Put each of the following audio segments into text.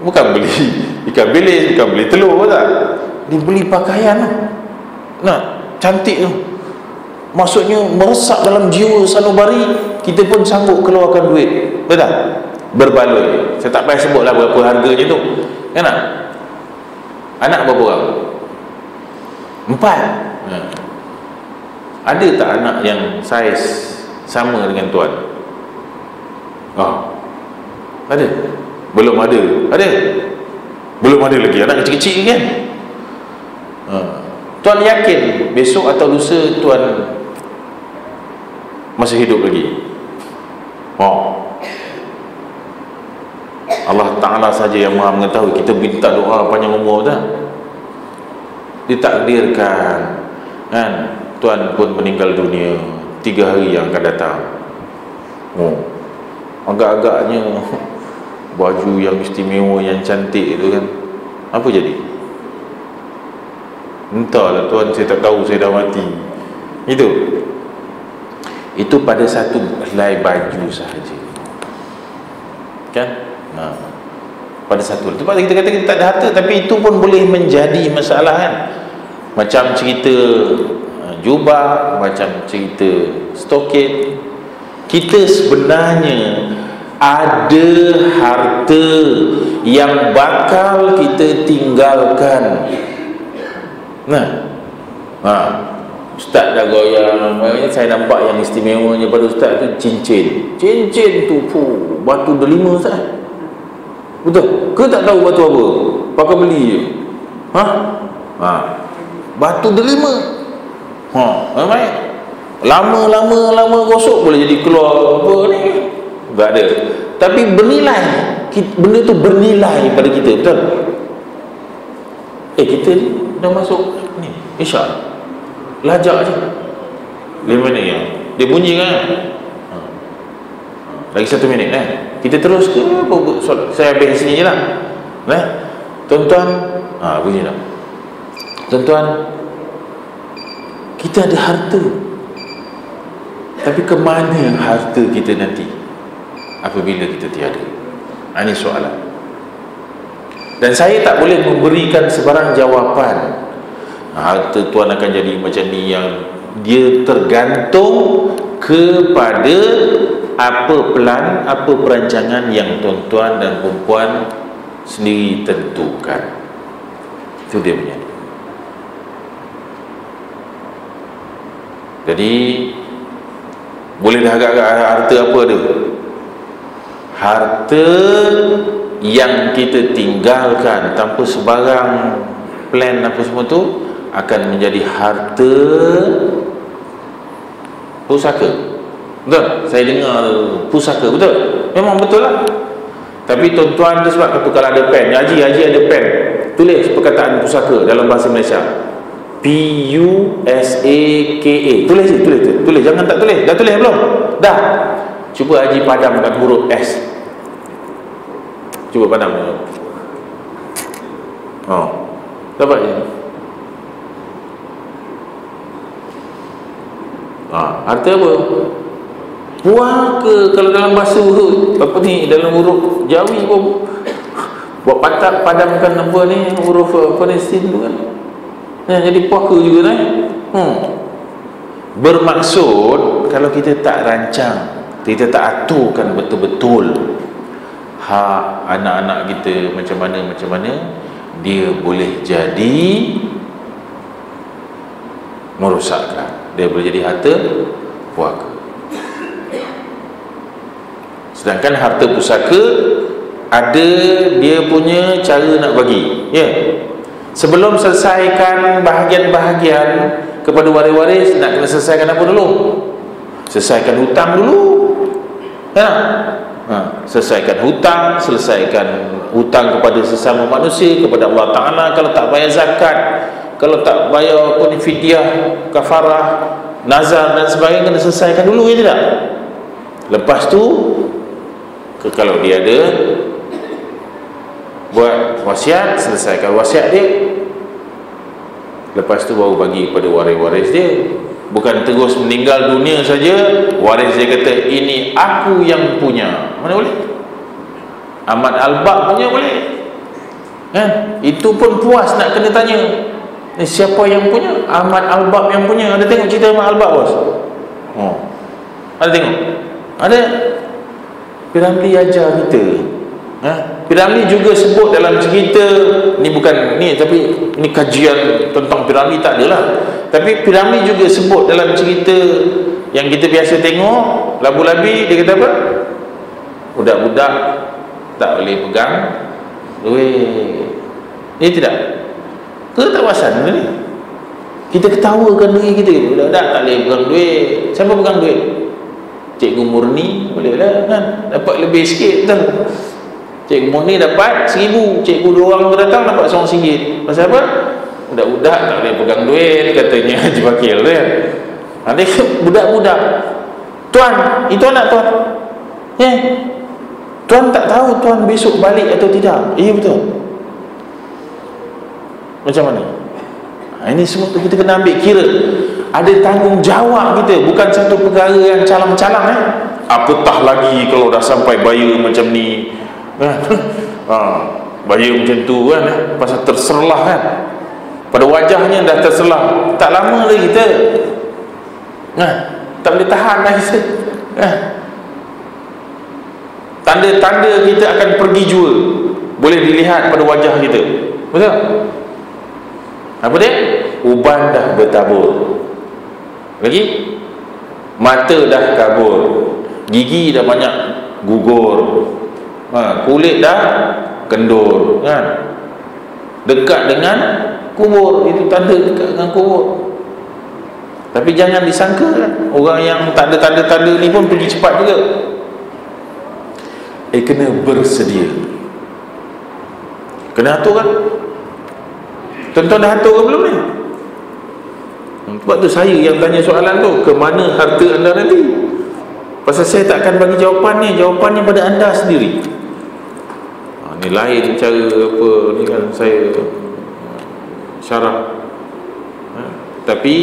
bukan beli ikan bilis bukan beli telur tak? Dia beli pakaian tu. Nak cantik tu. Maksudnya meresap dalam jiwa sanubari kita pun sanggup keluarkan duit. Betul berbaloi. Saya tak payah sebutlah berapa harganya tu. Kan tak? Anak berapa orang? Empat. Ha. ada tak anak yang saiz sama dengan tuan? Oh. ada belum ada. Ada? Belum ada lagi. Anak kecil-kecil kan? Ha. tuan yakin besok atau lusa tuan masih hidup lagi? Oh. Allah Ta'ala saja yang maha mengetahui. Kita minta doa panjang umur tak ditakdirkan. Kan? Tuan pun meninggal dunia. Tiga hari yang akan datang. Oh. agak-agaknya baju yang istimewa yang cantik itu kan. Apa jadi? Entahlah tuan saya tak tahu saya dah mati. Itu. Itu pada satu helai baju sahaja. Kan? Ha. pada satu. Itu pada kita kata kita tak ada harta tapi itu pun boleh menjadi masalah kan. Macam cerita ha, jubah macam cerita stoket kita sebenarnya ada harta yang bakal kita tinggalkan nah ha. Ustaz dah goyang Saya nampak yang istimewanya pada Ustaz tu cincin Cincin tu pu, Batu delima Ustaz Betul? Ke tak tahu batu apa? Pakai beli je Ha? Ha? Batu delima? Ha? Baik Lama-lama lama gosok boleh jadi keluar apa ni Tak ada. Tapi bernilai Benda tu bernilai pada kita Betul? Eh kita dah masuk ni Insya Lajak je. Lima minit ya Dia bunyi kan? Ha. Lagi satu minit eh? Kita terus ke Saya habis sini je lah. Eh? Tuan-tuan ha, Bunyi tak? Tuan-tuan Kita ada harta. Tapi ke mana harta kita nanti Apabila kita tiada. Ini soalan. Dan saya tak boleh memberikan sebarang jawapan. Harta tuan akan jadi macam ni yang dia tergantung kepada apa plan, apa perancangan yang tuan-tuan dan perempuan sendiri tentukan. Itu dia punya jadi boleh dah agak-agak harta apa dia harta yang kita tinggalkan tanpa sebarang plan apa semua tu akan menjadi harta pusaka. Betul? saya dengar pusaka betul? memang betul lah. Tapi tuan-tuan tu sebab kata kalau ada pen haji, haji ada pen. Tulis perkataan pusaka dalam bahasa Malaysia. P-U-S-A-K-A tulis je, tulis je. Tulis, jangan tak tulis, dah tulis belum? dah cuba haji padamkan huruf S. Cuba padam oh. dapat je. Ha, Harta apa? Puaka kalau dalam bahasa huruf Apa ni? Dalam huruf Jawi pun. Buat patak padamkan apa ni? Huruf apa ni? Sin tu kan? Ya, Jadi puaka juga kan hmm. Bermaksud Kalau kita tak rancang Kita tak aturkan betul-betul Hak anak-anak kita Macam mana macam mana Dia boleh jadi Merosakkan. Dia boleh jadi harta puaka. Sedangkan harta pusaka ada dia punya cara nak bagi ya. Sebelum selesaikan bahagian-bahagian kepada waris-waris nak kena selesaikan apa dulu? Selesaikan hutang dulu ya ha, selesaikan hutang selesaikan hutang kepada sesama manusia kepada Allah Ta'ala. Kalau tak bayar zakat kalau tak bayar pun fidyah kafarah nazar dan sebagainya kena selesaikan dulu ya tidak? Lepas tu ke, kalau dia ada buat wasiat selesaikan wasiat dia. Lepas tu baru bagi kepada waris-waris dia bukan terus meninggal dunia saja waris dia kata ini aku yang punya. Mana boleh? Ahmad Albab punya boleh? Kan? Itu pun puas nak kena tanya eh, siapa yang punya? Ahmad Albab yang punya. Ada tengok cerita Ahmad Albab bos? Oh. ada tengok? Ada? Piramli ajar kita. Ha? Piramli juga sebut dalam cerita ni bukan ni tapi ni kajian tentang Piramli tak adalah. Tapi Piramli juga sebut dalam cerita yang kita biasa tengok labu-labi dia kata apa? Budak-budak tak boleh pegang duit. Ini tidak? Ke tak pasal ni? Kita ketawakan diri kita. Budak-budak tak boleh pegang duit. Siapa pegang duit? Cikgu murni boleh lah kan? Dapat lebih sikit tu cikgu murni dapat seribu. Cikgu dua orang datang dapat seorang singgit. Pasal apa? Budak-budak tak boleh pegang duit katanya. Haji Bakil tu kan? Ada budak-budak. Tuan itu anak tuan. Eh Tuan tak tahu Tuan besok balik atau tidak. Iya betul. Macam mana? Ha, Ini semua tu kita kena ambil kira. Ada tanggungjawab kita. Bukan satu perkara yang calang-calang eh? Apatah lagi kalau dah sampai bayar macam ni ha, ha, Bayar macam tu kan eh? Pasal terserlah kan? Pada wajahnya dah terserlah. Tak lama lagi kita ha, Tak boleh tahan lagi ha, tanda-tanda kita akan pergi jual boleh dilihat pada wajah kita. Betul? apa dia? uban dah bertabur. Lagi? mata dah kabur. Gigi dah banyak gugur ha, kulit dah kendur kan? dekat dengan kubur. Itu tanda dekat dengan kubur. Tapi jangan disangka orang yang tak ada tanda-tanda ni pun pergi cepat juga. Eh kena bersedia. Kena atur kan? Tuan-tuan dah atur ke belum ni? Sebab tu saya yang tanya soalan tu. Ke mana harta anda nanti? Pasal saya tak akan bagi jawapan ni. Jawapan ni pada anda sendiri ni lain cara apa ni kan saya syarah ha, tapi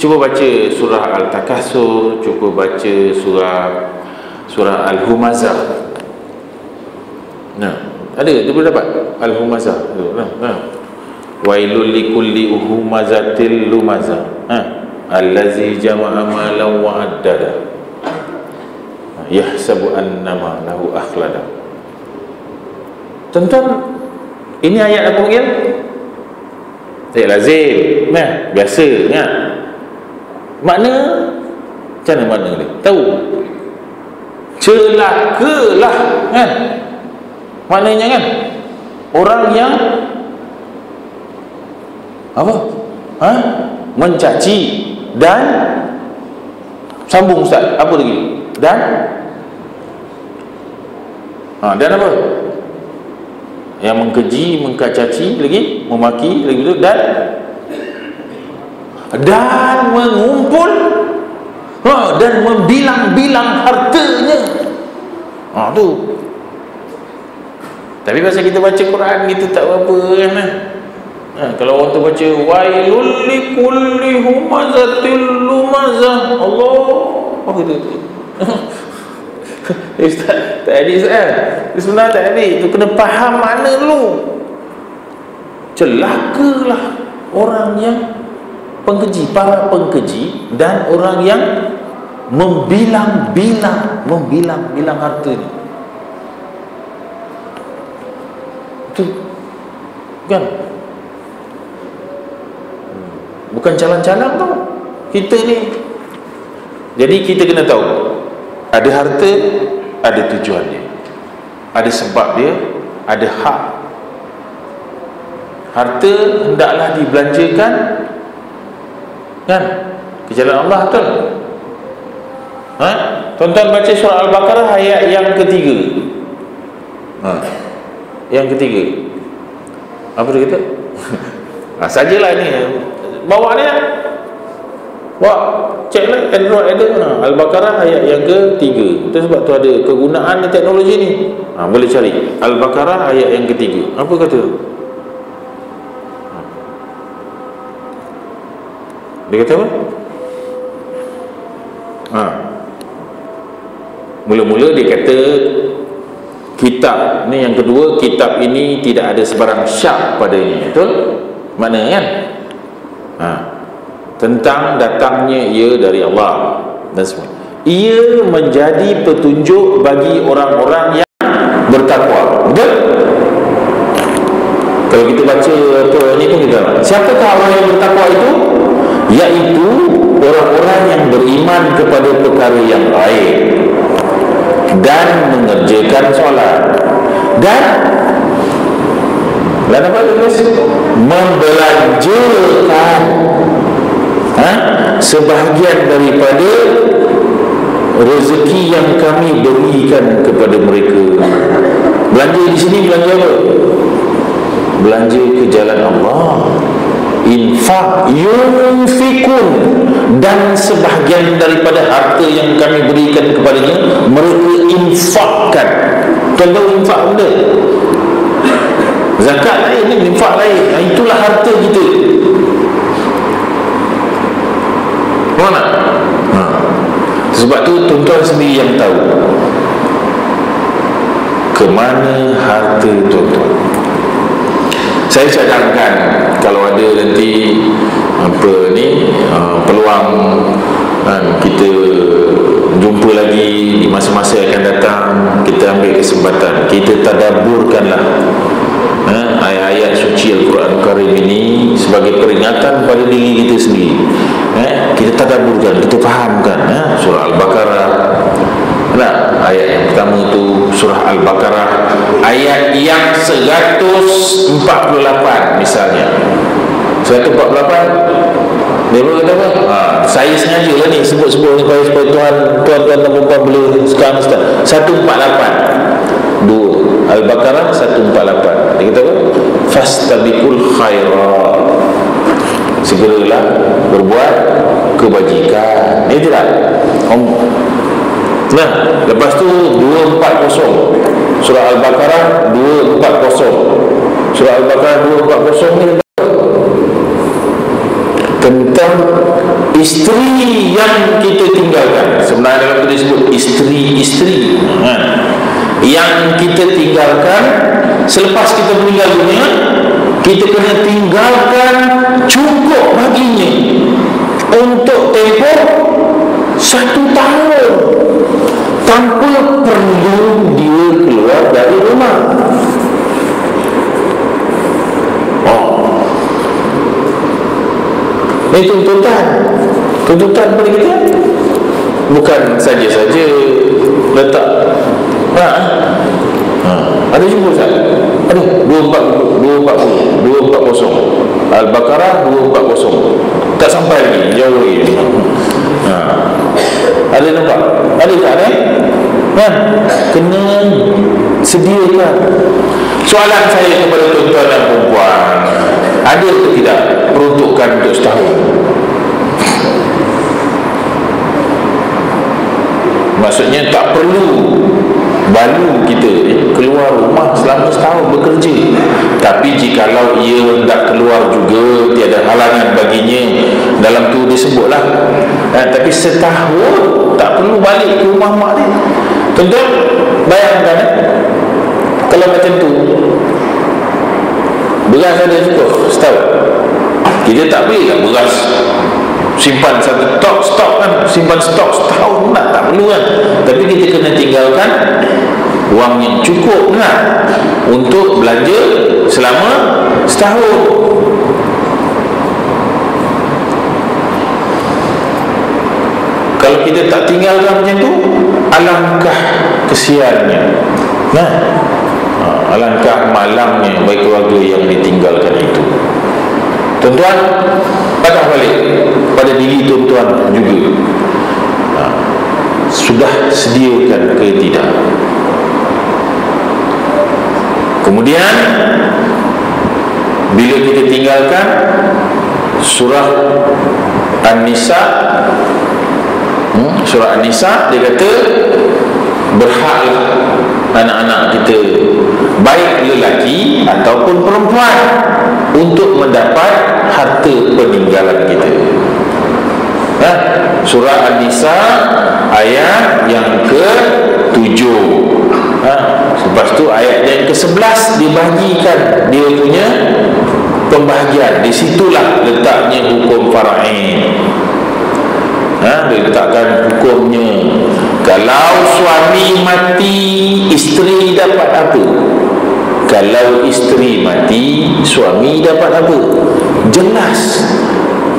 cuba baca surah Al-Takasur cuba baca surah surah Al-Humazah Nah, ada tu boleh dapat al-humazah tu. Nah, nah. Wailul likulli uhumazatil lumazah. Ha. Allazi jama'a malan wa addada. Yahsabu annama lahu akhlada. Tonton ini ayat apa panggil? Saya lazim. Nah, biasa ya. Makna macam mana makna dia? Tahu. Celakalah kan? maknanya kan orang yang apa ha? mencaci dan sambung ustaz apa lagi dan ha, dan apa yang mengkeji, mengkacaci lagi, memaki lagi itu dan dan mengumpul. Ha, dan membilang-bilang hartanya. Ha, tu. Tapi pasal kita baca Quran kita tak apa kan ha, kalau orang tu baca wailul likulli humazatil lumazah. Allah. Apa tu Ustaz, tak ada Ustaz Sebenarnya tak ada Itu kena faham mana dulu Celakalah Orang yang Pengkeji Para pengkeji Dan orang yang Membilang-bilang Membilang-bilang harta ni. Itu kan? Bukan calang-calang tau. Kita ni jadi kita kena tahu ada harta ada tujuan dia ada sebab dia ada hak. Harta hendaklah dibelanjakan kan? Ke jalan Allah betul? Ha? tuan-tuan baca surah Al-Baqarah ayat yang ketiga. Ha? Yang ketiga. Apa dia kata? Ha, sajalah ni. Bawa ni bawa ceklah Android ada. Ha, Al-Baqarah ayat yang ketiga. Itu sebab tu ada kegunaan teknologi ni. Ha, boleh cari. Al-Baqarah ayat yang ketiga. Apa kata? Dia kata apa? Ha. mula-mula dia kata kitab ni yang kedua kitab ini tidak ada sebarang syak pada ini betul? Mana kan? Ha. Tentang datangnya ia dari Allah dan semua. Ia menjadi petunjuk bagi orang-orang yang bertakwa. Betul? Kalau kita baca apa ni pun kita siapakah orang yang bertakwa itu? Iaitu orang-orang yang beriman kepada perkara yang baik dan mengerjakan solat. Dan dan apa tulis membelanjakan? Sebahagian daripada rezeki yang kami berikan kepada mereka. Belanja di sini belanja apa? Belanja ke jalan Allah. Infak yunfikun. Dan sebahagian daripada harta yang kami berikan kepadanya mereka infakkan. Tuan tahu infak benda? Zakat lain ni infak lain. Ah, itulah harta kita mana ha. Sebab tu tuan-tuan sendiri yang tahu ke mana harta tuan-tuan. Saya cadangkan kalau ada nanti apa ni uh, peluang kan, kita jumpa lagi di masa-masa akan datang kita ambil kesempatan. Kita tadaburkanlah ayat-ayat suci Al-Quran Karim ini sebagai peringatan pada diri kita sendiri. Uh, kita tadaburkan kita fahamkan uh, surah Al-Baqarah. Nah, ayat yang pertama itu surah Al-Baqarah ayat yang 148 misalnya. 148 dia pun kata apa? Ha, saya sengaja lah ni sebut-sebut ni supaya, supaya Tuhan Tuhan-Tuhan dan perempuan boleh sekarang sekarang 148 dua Al-Baqarah 148 dia kata? Fastabikul khairat. Segeralah berbuat kebajikan. Ini tidak Nah, lepas tu 240 Surah Al-Baqarah 240 Surah Al-Baqarah 240 ni tentang isteri yang kita tinggalkan. Sebenarnya dalam tu disebut isteri-isteri. Ha. Yang kita tinggalkan selepas kita meninggal dunia kita kena tinggalkan cukup baginya untuk tempoh satu tahun tanpa perlu dia keluar dari rumah. Oh. Ini tuntutan. Tuntutan pada kita bukan saja-saja letak ha? ha. ada jumpa Ustaz? Ada? 240 240 Al-Baqarah 240 tak sampai lagi jauh lagi. Ha. ada nampak? Ada tak eh? kan kena sediakan. Soalan saya kepada tuan-tuan dan perempuan ada atau tidak peruntukan untuk setahun? Maksudnya tak perlu balu kita keluar rumah selama setahun bekerja. Tapi jikalau ia hendak keluar juga tiada halangan baginya dalam tu disebutlah eh, tapi setahun tak perlu balik ke rumah mak dia. Tentu bayangkan eh? kalau macam tu beras ada cukup setahun. Kita tak boleh lah beras simpan satu stok stok kan simpan stok setahun nak tak perlu kan tapi kita kena tinggalkan wang yang cukup kan? Untuk belanja selama setahun. Kalau kita tak tinggalkan macam tu alangkah kesiannya. Nah. Ha, alangkah malangnya bagi keluarga yang ditinggalkan itu. Tuan-tuan patah balik pada diri tuan-tuan juga. Ha, sudah sediakan ke tidak kemudian bila kita tinggalkan surah An-Nisa hmm, surah An-Nisa dia kata berhaklah anak-anak kita baik lelaki ataupun perempuan untuk mendapat harta peninggalan kita ha? surah An-Nisa ayat yang ke tujuh? Lepas tu ayat yang ke-11 dibahagikan dia punya pembahagian. Di situlah letaknya hukum fara'in. Ha, dia letakkan hukumnya. Kalau suami mati, isteri dapat apa? Kalau isteri mati, suami dapat apa? Jelas.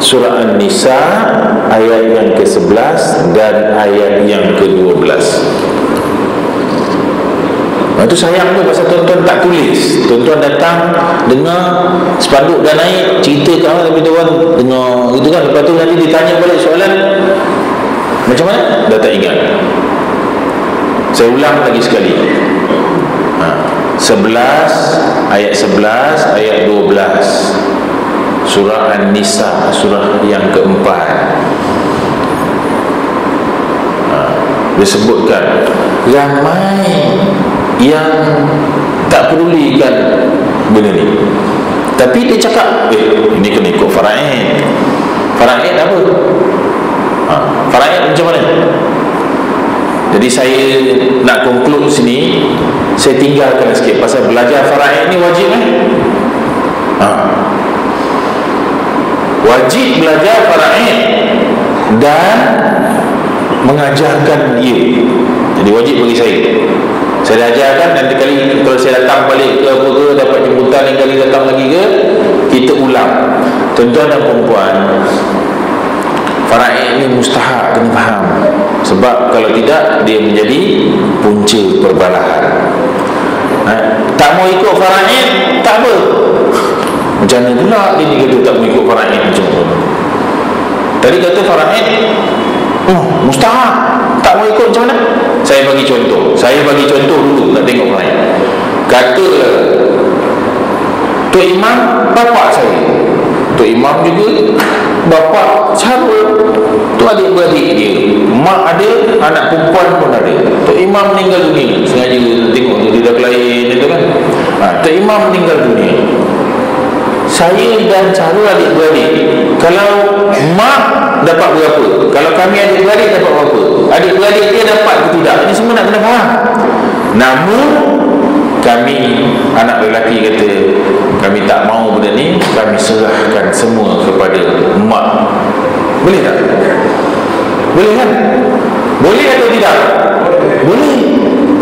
Surah An-Nisa ayat yang ke-11 dan ayat yang ke-12. Lepas tu sayang tu pasal tuan-tuan tak tulis. Tuan-tuan datang Dengar Sepanduk dah naik Cerita kat orang Tapi tuan dengar. Gitu kan? Lepas tu nanti ditanya balik soalan Macam mana? Dah tak ingat. Saya ulang lagi sekali. Ha. 11 Ayat 11 Ayat 12 Surah An-Nisa Surah yang keempat. Ha. Disebutkan Ramai yang tak pedulikan benda ni. Tapi dia cakap eh ini kena ikut faraid. Faraid apa? Ha, faraid macam mana? Jadi saya nak conclude sini. Saya tinggalkan sikit pasal belajar faraid ni wajib eh? Ha. wajib belajar faraid dan mengajarkan dia. Jadi wajib bagi saya saya dah ajarkan nanti kali kalau saya datang balik ke apa ke dapat jemputan yang kali datang lagi ke kita ulang. Tuan-tuan dan perempuan faraid ini mustahak kena faham. Sebab kalau tidak dia menjadi punca perbalahan. Ha? tak mau ikut faraid tak apa. Macam mana pula dia kata tak mau ikut faraid macam tu? Tadi kata faraid oh, mustahak. Tak mau ikut macam mana? Saya bagi contoh. Saya bagi contoh dulu nak tengok lain. Kata Tok Imam bapak saya. Tok Imam juga bapak Syarul tu adik-beradik dia. Mak ada anak perempuan pun ada. Tok Imam meninggal dunia. Sengaja tengok dia dah kelain itu kan? Ha, Tok Imam meninggal dunia. Saya dan Syarul adik-beradik kalau mak dapat berapa? Kalau kami adik-beradik dapat berapa? Adik-beradik dia dapat ke tidak? Ini semua nak kena faham. Namun kami anak lelaki kata kami tak mau benda ni kami serahkan semua kepada mak. Boleh tak? boleh kan? boleh atau tidak? boleh.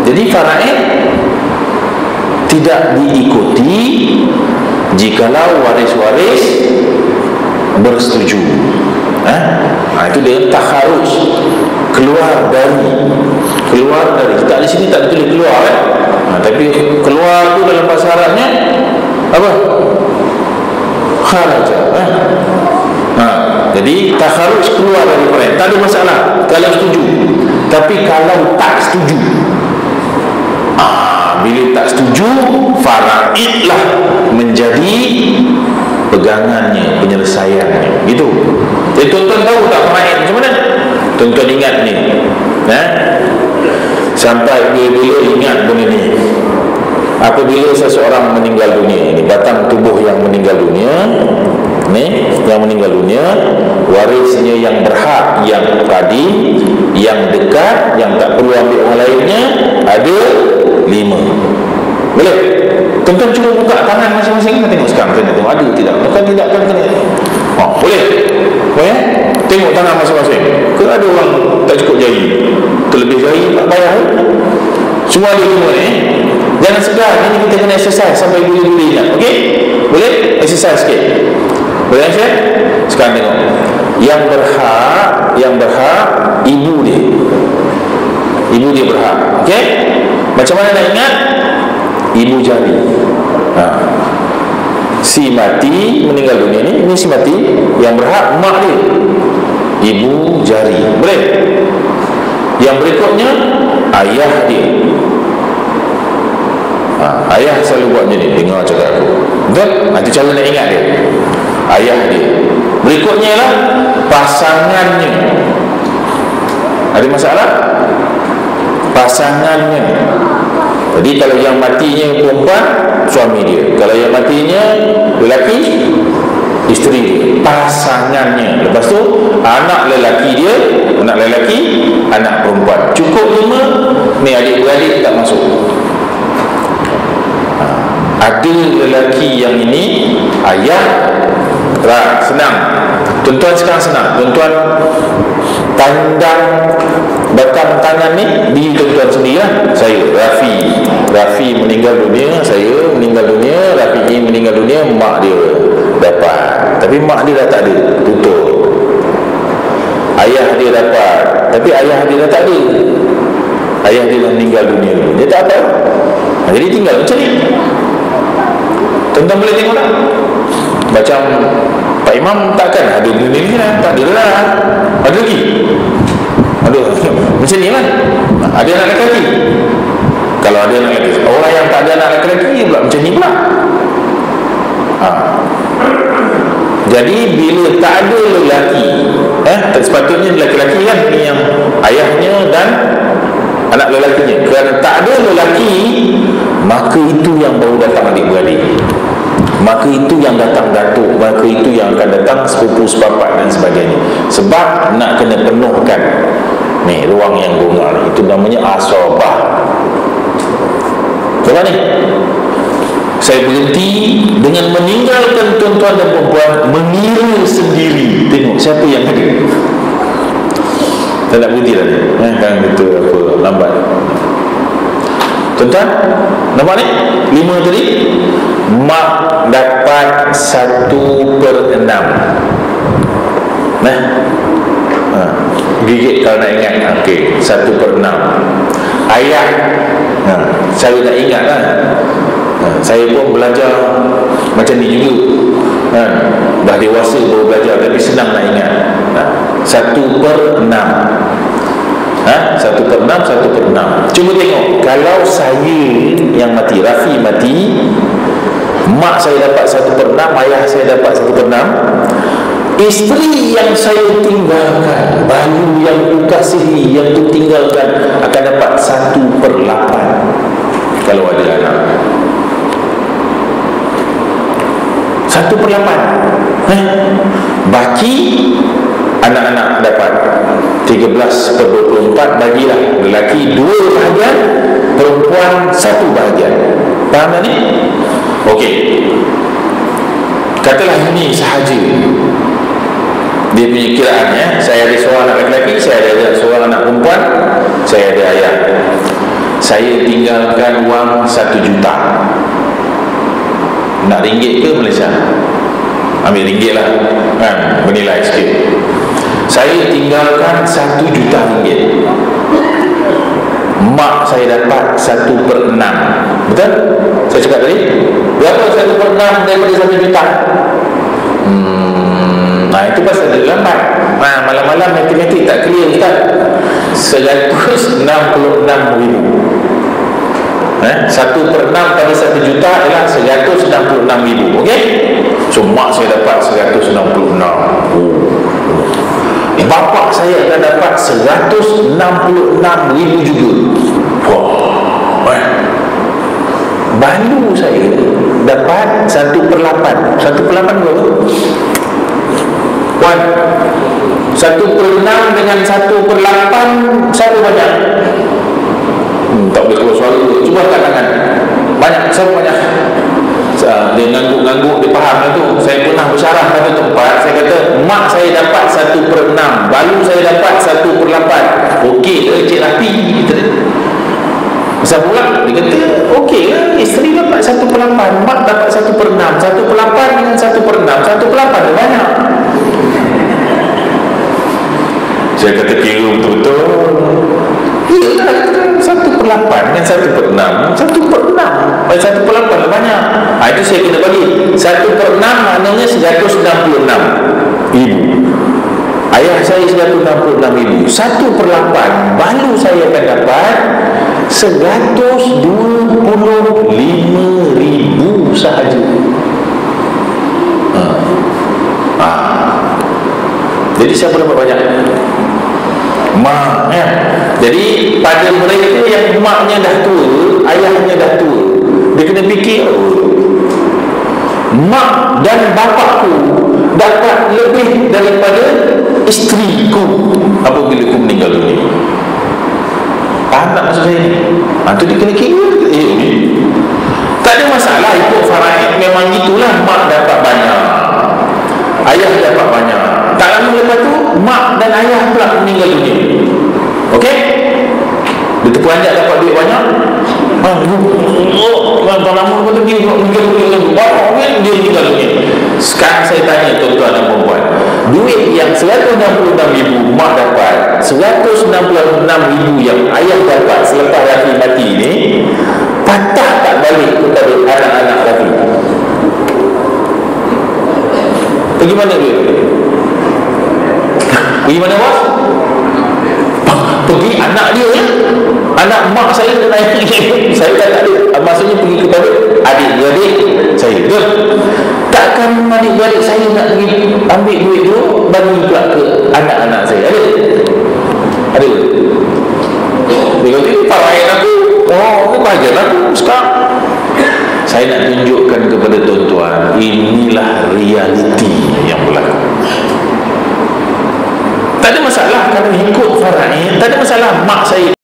Jadi faraid tidak diikuti jikalau waris-waris bersetuju ha? ha, itu dia takharus keluar dari keluar dari. Tak di sini tak tulis keluar kan ha, tapi keluar tu dalam bahasa Arabnya apa? Kharaja ha? ha, jadi takharus keluar dari perang tak ada masalah kalau setuju. Tapi kalau tak setuju. Ha, bila tak setuju faraidlah menjadi pegangannya penyelesaiannya. Gitu. Jadi tuan-tuan tahu tak faraid macam mana? Tuan-tuan ingat ni. Eh? sampai bila-bila ingat benda ni. Apabila seseorang meninggal dunia ini batang tubuh yang meninggal dunia ni yang meninggal dunia warisnya yang berhak yang tadi yang dekat yang tak perlu ambil orang lainnya ada lima. Boleh tuan-tuan cuba buka tangan masing-masing kita tengok sekarang kita tengok ada tidak? Bukan tidak kan kena ha, boleh? Boleh tengok tangan masing-masing. Ke ada orang tak cukup jari? Terlebih jari tak bayar semua ada lima ni jangan segar ini kita kena exercise sampai boleh-boleh ingat ok boleh? Exercise sikit. Boleh exercise sekarang tengok. Yang berhak yang berhak ibu dia. Ibu dia berhak ok macam mana nak ingat ibu jari. Ha. si mati meninggal dunia ni ini si mati yang berhak mak dia. Ibu jari. Boleh? Yang berikutnya ayah dia. Ha, ayah selalu buat macam ni. Dengar cakap aku. Betul? nanti cara nak ingat dia. Ayah dia. Berikutnya lah pasangannya. Ada masalah? Pasangannya jadi kalau yang matinya perempuan suami dia. Kalau yang matinya lelaki isteri dia. Pasangannya. Lepas tu anak lelaki dia anak lelaki anak perempuan. Cukup lima ni adik-beradik tak masuk. Ha. ada lelaki yang ini ayah Right, senang. Tuan-tuan sekarang senang. Tuan-tuan pandang batang tangan ni di tuan-tuan sendiri lah. Saya Rafi. Rafi meninggal dunia saya meninggal dunia Rafi ini meninggal dunia mak dia dapat. Tapi mak dia dah tak ada tutup. Ayah dia dapat tapi ayah dia dah tak ada. Ayah dia dah meninggal dunia. Dia tak apa. Jadi tinggal macam ni. Tuan-tuan boleh tengok tak macam Pak Imam takkan ada benda ni lah tak ada lah. Ada lagi. Ada macam ni lah. Ada anak lelaki. Kalau ada anak lelaki orang yang tak ada anak lelaki pula macam ni pula. Ha. jadi bila tak ada lelaki eh, sepatutnya lelaki-lelaki kan ni yang ayahnya dan anak lelakinya. Kerana tak ada lelaki maka itu yang baru datang adik-beradik maka itu yang datang datuk maka itu yang akan datang sepupu sepapat dan sebagainya. Sebab nak kena penuhkan. Ni ruang yang gungar itu namanya asobah Coba ni? Saya berhenti dengan meninggalkan tuan-tuan dan perempuan mengira sendiri. Tengok siapa yang ada. Saya nak berhenti tadi eh, kan kita apa lambat Tuan-tuan Nampak ni? Lima tadi Mak dapat Satu per enam Nah ha. Gigit kalau nak ingat Okey Satu per enam Ayah ha. Saya tak ingat lah ha. Saya pun belajar Macam ni juga ha. Dah dewasa baru belajar Tapi senang nak ingat ha. Satu per enam ha? Satu per enam, satu per enam Cuba tengok Kalau saya yang mati Rafi mati Mak saya dapat satu per enam Ayah saya dapat satu per enam Isteri yang saya tinggalkan Bayu yang kukasihi Yang tu tinggalkan Akan dapat satu per lapan Kalau ada anak Satu per lapan eh? Baki Anak-anak dapat 13 per 24 bagilah lelaki dua bahagian perempuan satu bahagian. Faham tak ni? ok katalah ini sahaja. Dia punya kiraan ya. Saya ada seorang anak lelaki saya ada seorang anak perempuan saya ada ayah. Saya tinggalkan wang satu juta. Nak ringgit ke Malaysia? Ambil ringgit lah. Kan bernilai sikit saya tinggalkan satu juta ringgit. Mak saya dapat satu per enam. Betul? Saya cakap tadi? Berapa satu per enam daripada satu juta? Hmm, nah itu pasal dia lambat. Nah malam-malam matematik tak clear Ustaz. Seratus enam puluh enam ribu. Eh, satu per enam pada satu juta adalah seratus enam puluh enam ribu Okey? So mak saya dapat seratus enam puluh enam. Bapak saya akan dapat 166 ribu juga Wah eh. Balu saya dapat 1 per 8 1 per 8 berapa? Wan 1 per 6 dengan 1 per 8 Siapa banyak? Hmm, tak boleh keluar suara Cuba angkat tangan Banyak, siapa banyak? dia ngangguk-ngangguk dia faham lah tu. Saya pernah bersyarah pada tempat saya kata mak saya dapat satu per enam baru saya dapat satu per lapan. Ok ke cik Rafi saya pula dia kata okey lah isteri dapat satu per lapan mak dapat satu per enam. Satu per lapan dengan satu per enam. Satu per lapan dia banyak. Saya kata kira betul-betul. Ya, 1.8 dan 1.6 1.6 eh, per lapan banyak. Ha, itu saya kena bagi. 1.6 maknanya 166 ribu. Ayah saya 166 ribu. lapan baru saya akan dapat 125 ribu sahaja. Ha. Ha. jadi siapa dapat banyak? Mak ya jadi pada mereka yang maknya dah tua ayahnya dah tua dia kena fikir mak dan bapakku dapat lebih daripada isteriku. Apabila aku meninggal dunia? Faham tak maksud saya ni? Ha, tu dia kena kira eh, tak ada masalah ikut faraid. Memang itulah mak dapat banyak. Ayah dapat banyak. Tak lama lepas tu mak dan ayah pula meninggal dunia. Okey? Terperanjat dapat duit banyak. Ah, oh, oh, tak lama tu dia meninggal dunia. Wah, kan dia meninggal dunia. Sekarang saya tanya tuan-tuan dan perempuan. Duit yang 166 ribu mak dapat, 166 ribu yang ayah dapat selepas Rafi mati ni, patah tak balik kepada anak-anak Rafi. Pergi mana duit? Pergi mana bos? Anak mak saya dan ayah saya tak ada. Maksudnya pergi kepada adik-beradik saya. Betul takkan adik-beradik saya nak pergi ambil duit tu bagi pula ke anak-anak saya. Ada? Ada. Dia kata parahin aku? Oh aku bahagian aku sekarang. Saya nak tunjukkan kepada tuan-tuan inilah realiti yang berlaku. Tak ada masalah kalau ikut faraid tak ada masalah mak saya